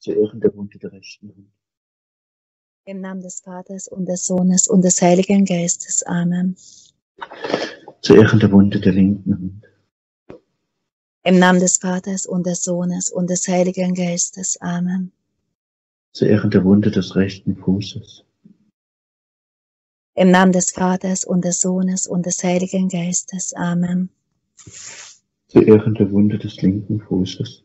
zu Ehren der Wunde der rechten Hand. Im Namen des Vaters und des Sohnes und des Heiligen Geistes. Amen. Zu Ehren der Wunde der linken Hand. Im Namen des Vaters und des Sohnes und des Heiligen Geistes. Amen. Zu Ehren der Wunde des rechten Fußes. Im Namen des Vaters und des Sohnes und des Heiligen Geistes. Amen. Zu Ehren der Wunde des linken Fußes.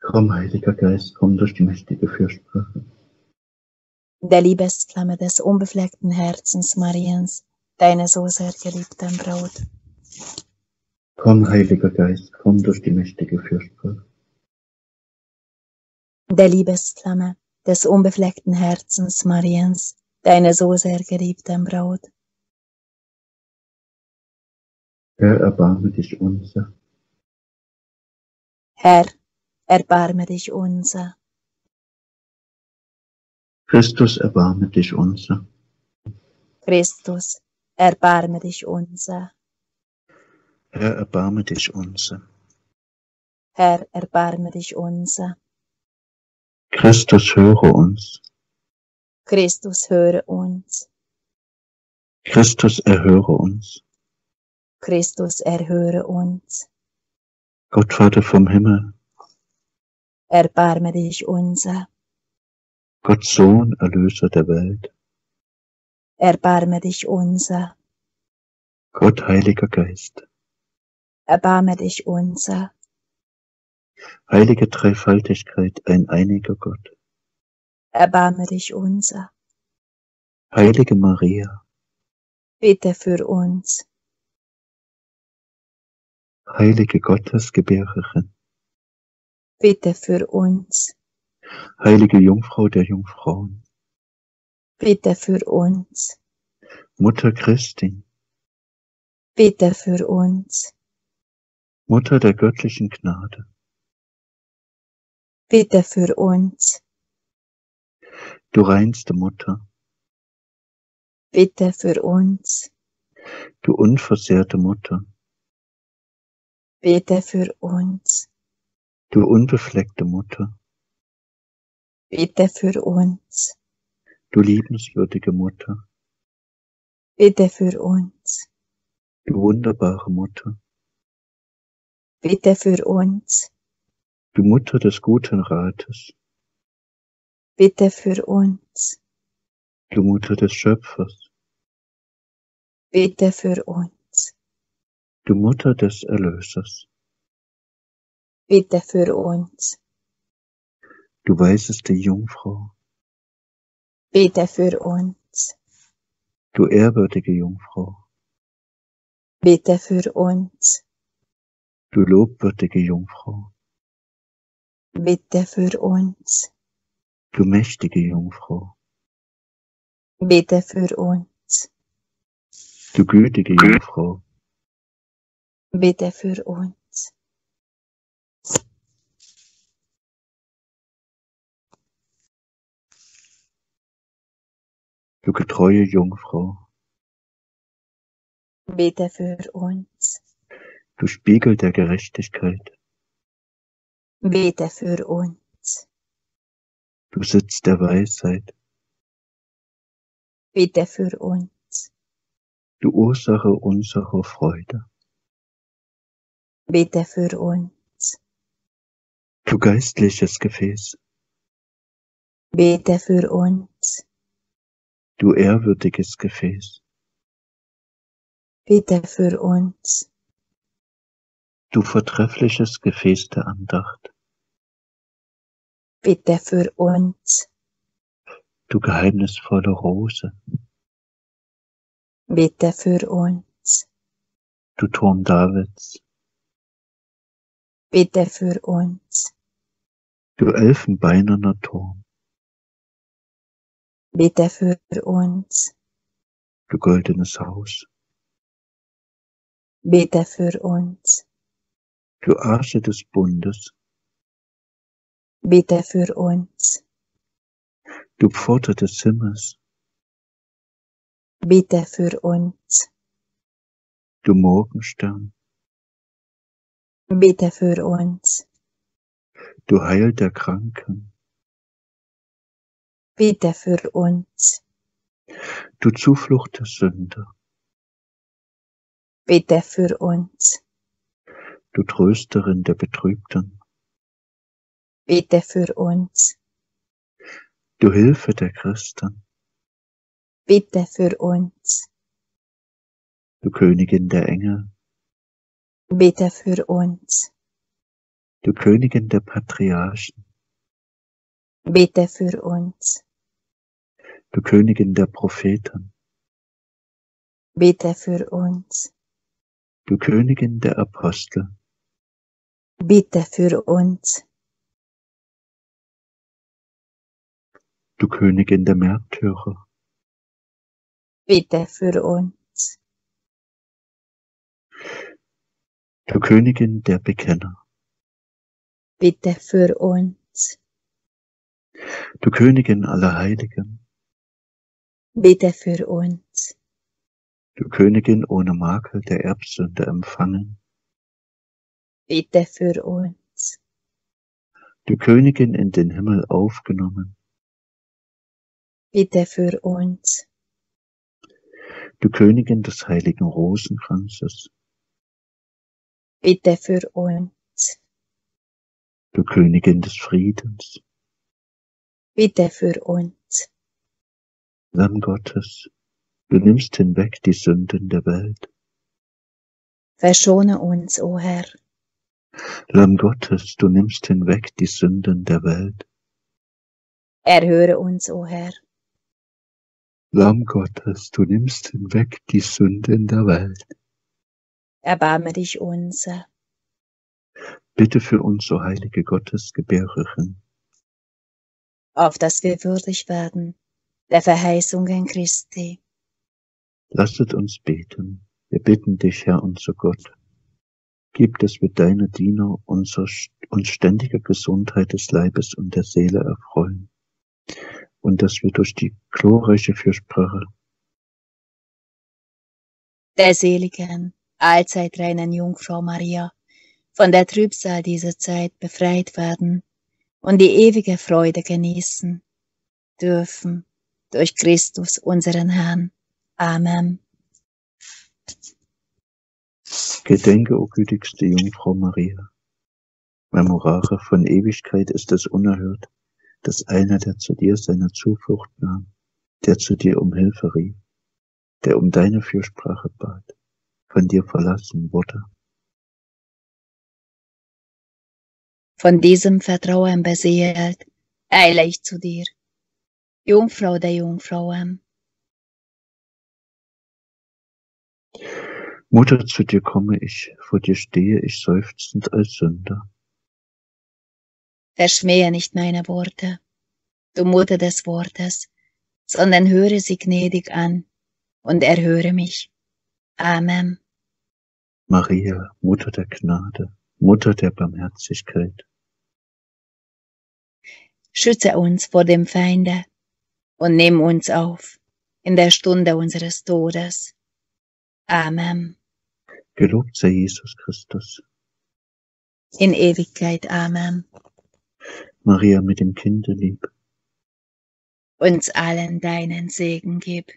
Komm, Heiliger Geist, komm durch die mächtige Fürsprache. Der Liebesflamme des unbefleckten Herzens Mariens, deiner so sehr geliebten Braut. Komm, Heiliger Geist, komm durch die mächtige Fürsprache. Der Liebesflamme des unbefleckten Herzens Mariens, deiner so sehr geliebten Braut. Herr, erbarme dich unser. Herr, erbarme dich unser. Christus, erbarme dich unser. Christus, erbarme dich unser. Herr, erbarme dich unser. Herr, erbarme dich unser. Christus, höre uns. Christus, höre uns. Christus, erhöre uns. Christus, erhöre uns. Gott, Vater vom Himmel, Erbarme dich unser. Gott, Sohn, Erlöser der Welt, Erbarme dich unser. Gott, Heiliger Geist, Erbarme dich unser. heilige Dreifaltigkeit, ein einiger Gott, Erbarme dich unser. heilige Maria, Bitte für uns. heilige Gottesgebärerin, Bitte für uns. heilige Jungfrau der Jungfrauen, Bitte für uns. Mutter Christi, Bitte für uns. Mutter der göttlichen Gnade, Bitte für uns. du reinste Mutter, Bitte für uns. du unversehrte Mutter, Bitte für uns. Du unbefleckte Mutter, Bitte für uns. du liebenswürdige Mutter, Bitte für uns. du wunderbare Mutter, Bitte für uns. du Mutter des guten Rates, Bitte für uns. du Mutter des Schöpfers, Bitte für uns. du Mutter des Erlösers, Bitte für uns. du weiseste Jungfrau, Bitte für uns. du ehrwürdige Jungfrau, Bitte für uns. du lobwürdige Jungfrau, Bitte für uns. du mächtige Jungfrau, Bitte für uns. du gütige Jungfrau, Bitte für uns. Du getreue Jungfrau, Bitte für uns. du Spiegel der Gerechtigkeit, Bitte für uns. du Sitz der Weisheit, Bitte für uns. du Ursache unserer Freude, Bitte für uns. du geistliches Gefäß, Bitte für uns. Du ehrwürdiges Gefäß, Bitte für uns. du vortreffliches Gefäß der Andacht, Bitte für uns. du geheimnisvolle Rose, Bitte für uns. du Turm Davids, Bitte für uns. du elfenbeinerner Turm, Bitte für uns. Du goldenes Haus. Bitte für uns. Du Arche des Bundes. Bitte für uns. Du Pforte des Himmels. Bitte für uns. Du Morgenstern. Bitte für uns. Du Heil der Kranken. Bitte für uns. Du Zuflucht der Sünder. Bitte für uns. Du Trösterin der Betrübten. Bitte für uns. Du Hilfe der Christen. Bitte für uns. Du Königin der Engel. Bitte für uns. Du Königin der Patriarchen. Bitte für uns. Du Königin der Propheten. Bitte für uns. Du Königin der Apostel. Bitte für uns. Du Königin der Märtyrer. Bitte für uns. Du Königin der Bekenner. Bitte für uns. Du Königin aller Heiligen. Bitte für uns. Du Königin ohne Makel der Erbsünde empfangen. Bitte für uns. Du Königin in den Himmel aufgenommen. Bitte für uns. Du Königin des heiligen Rosenkranzes. Bitte für uns. Du Königin des Friedens. Bitte für uns. Lamm Gottes, du nimmst hinweg die Sünden der Welt. Verschone uns, o Herr. Lamm Gottes, du nimmst hinweg die Sünden der Welt. Erhöre uns, o Herr. Lamm Gottes, du nimmst hinweg die Sünden der Welt. Erbarme dich unser. Bitte für uns, o heilige Gottesgebärerin, auf dass wir würdig werden der Verheißungen Christi. lasset uns beten. Wir bitten dich, Herr unser Gott. Gib, dass wir deine Diener unser, uns ständiger Gesundheit des Leibes und der Seele erfreuen und dass wir durch die glorreiche Fürsprache Der seligen, allzeit reinen Jungfrau Maria von der Trübsal dieser Zeit befreit werden und die ewige Freude genießen dürfen durch Christus unseren Herrn. Amen. Gedenke, o gütigste Jungfrau Maria. Memorare von Ewigkeit ist es unerhört, dass einer, der zu dir seine Zuflucht nahm, der zu dir um Hilfe rief, der um deine Fürsprache bat, von dir verlassen wurde. Von diesem Vertrauen beseelt, eile ich zu dir, Jungfrau der Jungfrauen. Mutter, zu dir komme ich, vor dir stehe ich seufzend als Sünder. Verschmähe nicht meine Worte, du Mutter des Wortes, sondern höre sie gnädig an und erhöre mich. Amen. Maria, Mutter der Gnade, Mutter der Barmherzigkeit, Schütze uns vor dem Feinde und nimm uns auf in der Stunde unseres Todes. Amen. gelobt sei Jesus Christus. In Ewigkeit. Amen. Maria mit dem Kinde lieb, Uns allen deinen Segen gib.